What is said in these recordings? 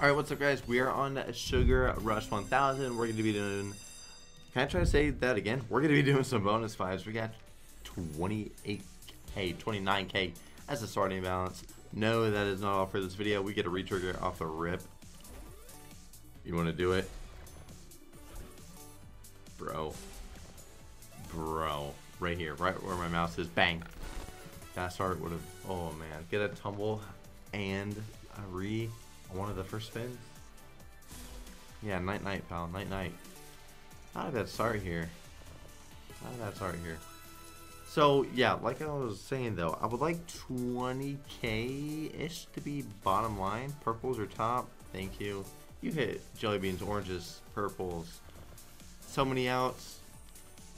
Alright, what's up guys? We are on Sugar Rush 1000. We're going to be doing... Can I try to say that again? We're going to be doing some bonus fives. We got 28k, 29k as a starting balance. No, that is not all for this video. We get a retrigger off the rip. You want to do it? Bro. Bro. Right here, right where my mouse is. Bang. That start would have... Oh man. Get a tumble and a re one of the first spins. Yeah, night night, pal. Night night. Not a bad start here. Not a bad start here. So, yeah, like I was saying though, I would like 20k-ish to be bottom line. Purples are top. Thank you. You hit jelly beans, oranges, purples. So many outs.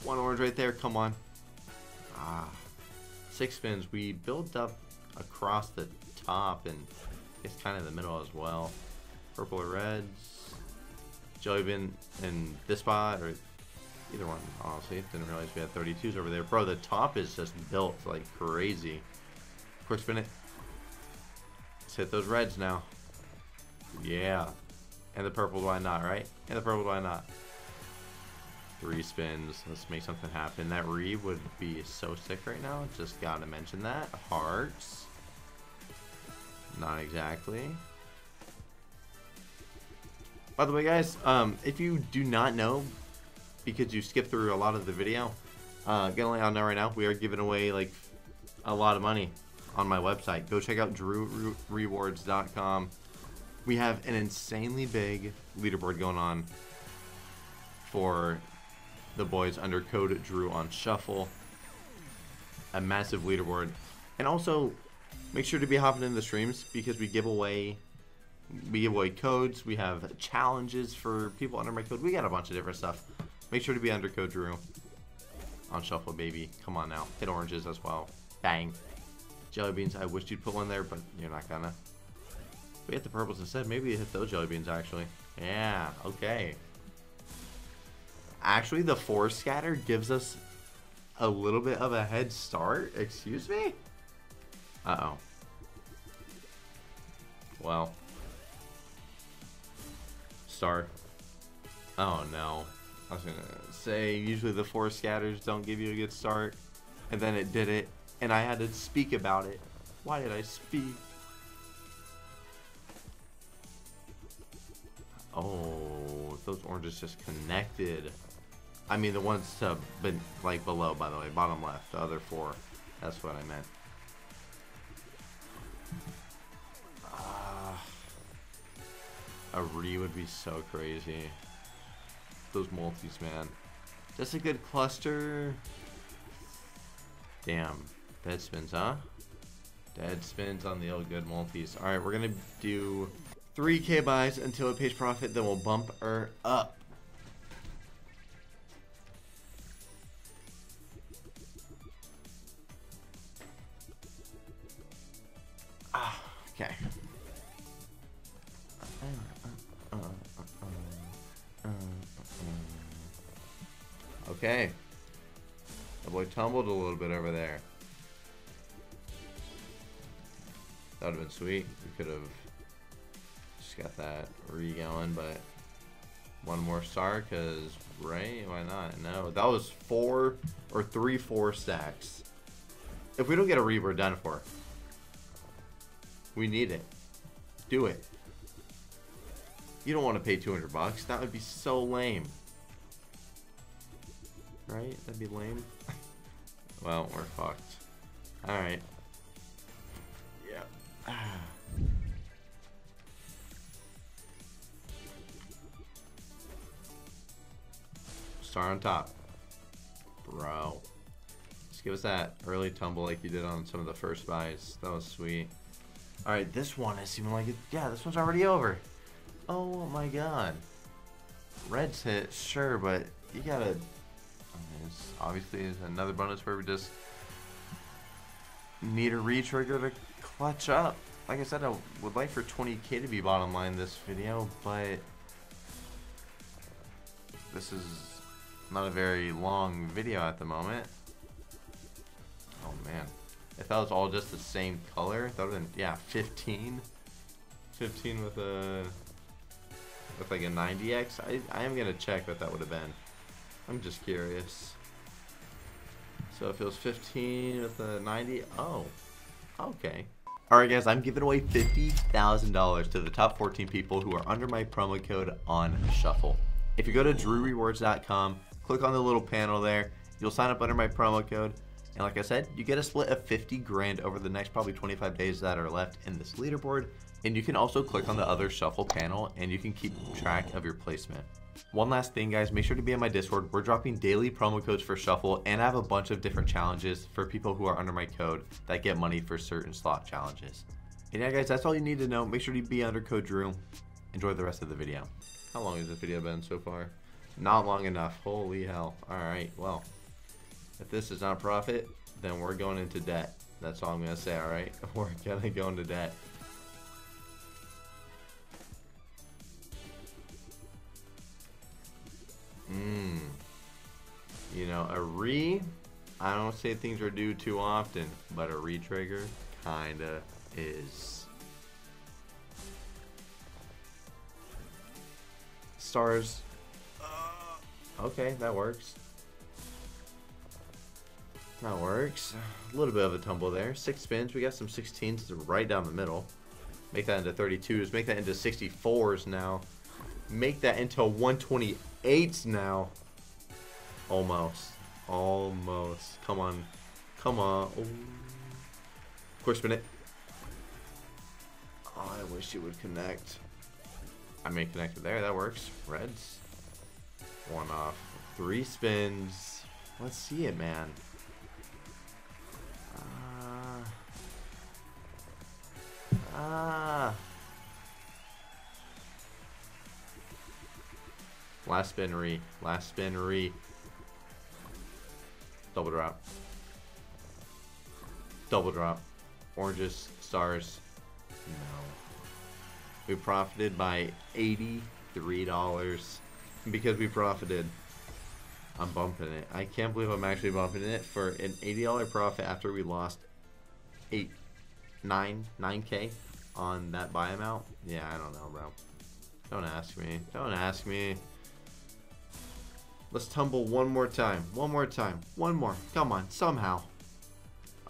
One orange right there. Come on. Ah. Six spins. We built up across the top and it's kind of the middle as well. Purple or reds. Jelly bean in this spot or either one, honestly. Didn't realize we had 32s over there. Bro, the top is just built like crazy. Quick spin it. Let's hit those reds now. Yeah. And the purple, why not, right? And the purple, why not? Three spins. Let's make something happen. That re would be so sick right now. Just gotta mention that. Hearts. Not exactly. By the way, guys, um, if you do not know, because you skipped through a lot of the video, uh, gonna let y'all know right now, we are giving away like a lot of money on my website. Go check out drewrewards.com. We have an insanely big leaderboard going on for the boys under code Drew on Shuffle. A massive leaderboard. And also, make sure to be hopping in the streams because we give away we give away codes. We have challenges for people under my code. We got a bunch of different stuff. Make sure to be under code Drew on Shuffle, baby. Come on now. Hit oranges as well. Bang. Jelly beans. I wish you'd put one there, but you're not gonna. We hit the purples instead. Maybe you hit those jelly beans actually. Yeah. Okay. Actually, the force scatter gives us a little bit of a head start. Excuse me. Uh-oh. Well. Start. Oh, no. I was going to say, usually the four scatters don't give you a good start. And then it did it. And I had to speak about it. Why did I speak? Oh, those oranges just connected. I mean, the ones to, like below, by the way, bottom left, the other four. That's what I meant. A re would be so crazy. Those multis, man. Just a good cluster. Damn. Dead spins, huh? Dead spins on the old good multis. Alright, we're gonna do 3k buys until it pays profit, then we'll bump her up. Okay. The boy tumbled a little bit over there. That would have been sweet. We could have just got that re-going, but one more star, because, right? Why not? No, that was four or three four stacks. If we don't get a re, we're done for. We need it. Do it. You don't want to pay 200 bucks. That would be so lame. Right? That'd be lame. well, we're fucked. Alright. Yeah. Star on top. Bro. Just give us that early tumble like you did on some of the first buys. That was sweet. Alright, this one is even like it. Yeah, this one's already over. Oh my god. Red's hit, sure, but you gotta... Obviously is another bonus where we just need a re-trigger to clutch up. Like I said, I would like for 20k to be bottom line this video, but this is not a very long video at the moment. Oh man. If that was all just the same color, that would have been, yeah, 15. 15 with a with like a 90x? I, I am going to check what that would have been. I'm just curious. So if it was 15 with a 90, oh, okay. Alright guys, I'm giving away $50,000 to the top 14 people who are under my promo code on Shuffle. If you go to drewrewards.com, click on the little panel there, you'll sign up under my promo code, and like I said, you get a split of 50 grand over the next probably 25 days that are left in this leaderboard. And you can also click on the other shuffle panel and you can keep track of your placement. One last thing guys, make sure to be on my Discord. We're dropping daily promo codes for Shuffle and I have a bunch of different challenges for people who are under my code that get money for certain slot challenges. And yeah guys, that's all you need to know. Make sure to be under code Drew. Enjoy the rest of the video. How long has this video been so far? Not long enough. Holy hell. Alright, well. If this is not profit, then we're going into debt. That's all I'm going to say, alright? We're going to go into debt. Mmm. You know, a re, I don't say things are due too often, but a re-trigger kinda is. Stars. Uh, okay, that works. That works. A little bit of a tumble there. Six spins. We got some 16s right down the middle. Make that into 32s. Make that into 64s now. Make that into 128s now. Almost. Almost. Come on. Come on. Oh. Quick spin it. Oh, I wish it would connect. I may connect it there. That works. Reds. One off. Three spins. Let's see it, man. Ah. Last spin re. Last spin re. Double drop. Double drop. Oranges, stars. No. We profited by $83 because we profited. I'm bumping it. I can't believe I'm actually bumping it for an $80 profit after we lost 8 nine nine k on that buy amount. Yeah, I don't know, bro. Don't ask me. Don't ask me. Let's tumble one more time. One more time. One more. Come on. Somehow.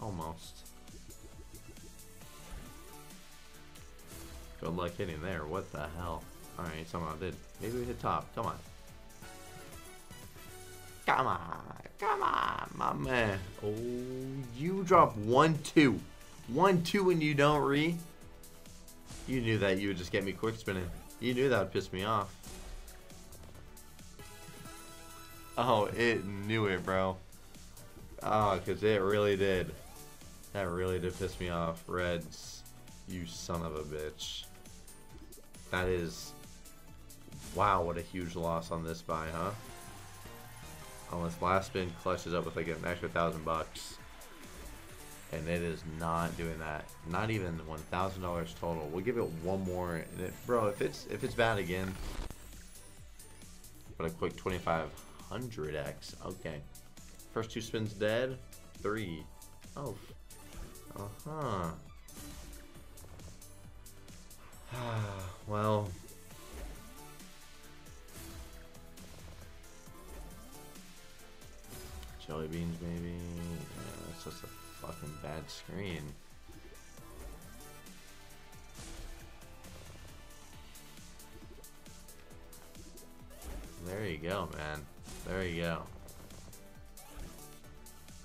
Almost. Good luck hitting there. What the hell? Alright, somehow did. Maybe we hit top. Come on. Come on. Come on, my man. Oh, you drop one, two. One, two, and you don't re. You knew that you would just get me quick spinning. You knew that would piss me off. Oh, it knew it, bro. Oh, because it really did. That really did piss me off. Reds, you son of a bitch. That is... Wow, what a huge loss on this buy, huh? Unless last spin clutches up with like an extra thousand bucks and it is not doing that. Not even one thousand dollars total. We'll give it one more, and it, bro. If it's if it's bad again, but a quick twenty five hundred x. Okay, first two spins dead. Three. Oh. Uh huh. well. Jelly beans, maybe. Yeah, that's just a fucking bad screen. Go, man. There you go.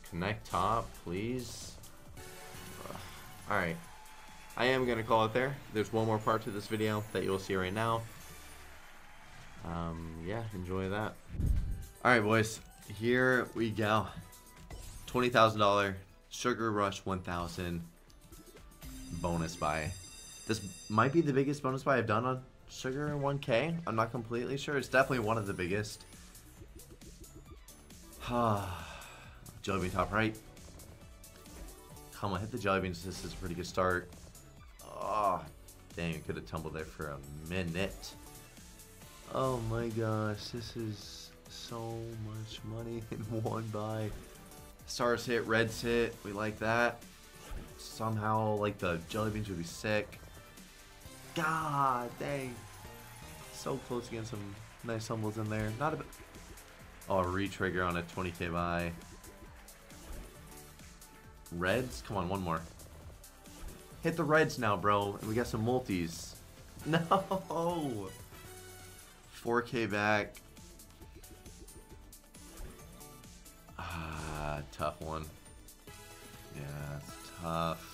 Connect top, please. Alright. I am going to call it there. There's one more part to this video that you'll see right now. Um, yeah, enjoy that. Alright, boys. Here we go. $20,000 Sugar Rush 1000 bonus buy. This might be the biggest bonus buy I've done on Sugar 1K. I'm not completely sure. It's definitely one of the biggest. Jelly bean top right. Come on, hit the jelly beans. This is a pretty good start. Oh, dang, could have tumbled there for a minute. Oh my gosh, this is so much money in one buy. Stars hit, reds hit. We like that. Somehow, like the jelly beans would be sick. God dang. So close getting some nice tumbles in there. Not a bit. Oh, retrigger on a 20k buy. Reds? Come on, one more. Hit the reds now, bro. We got some multis. No! 4k back. Ah, tough one. Yeah, it's tough.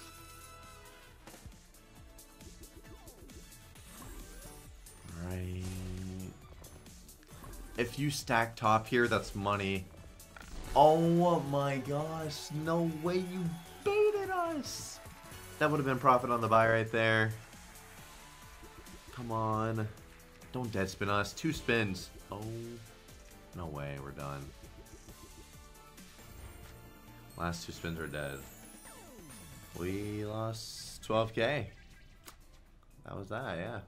If you stack top here, that's money. Oh my gosh, no way you baited us! That would have been profit on the buy right there. Come on. Don't dead spin us. Two spins. Oh, no way, we're done. Last two spins are dead. We lost 12k. That was that, yeah.